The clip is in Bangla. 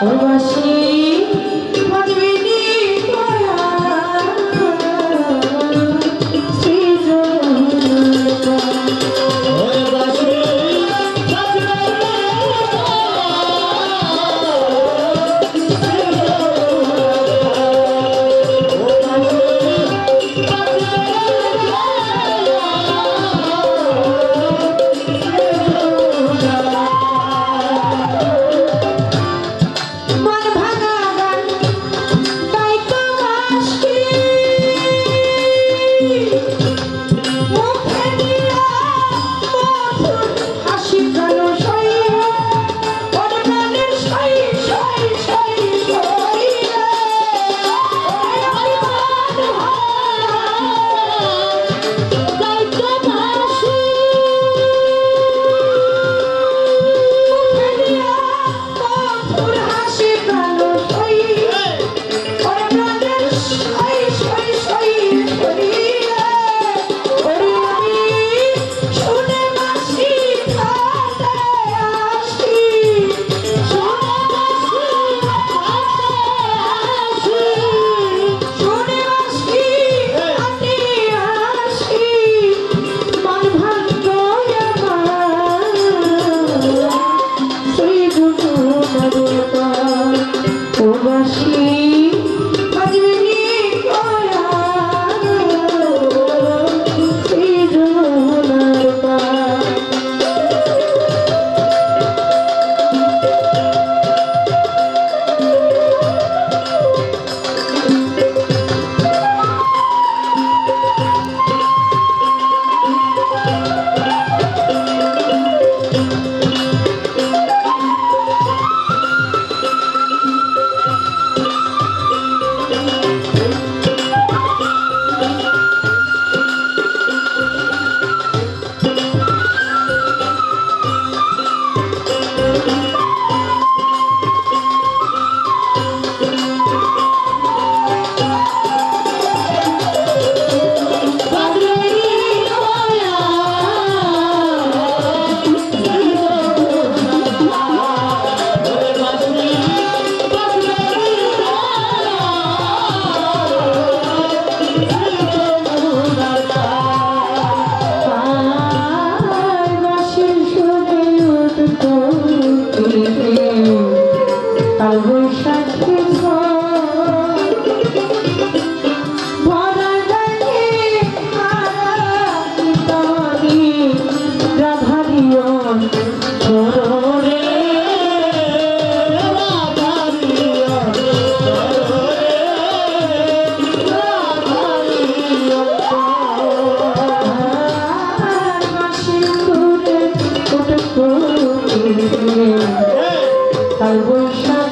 小林 তুলিতে তালব I wish I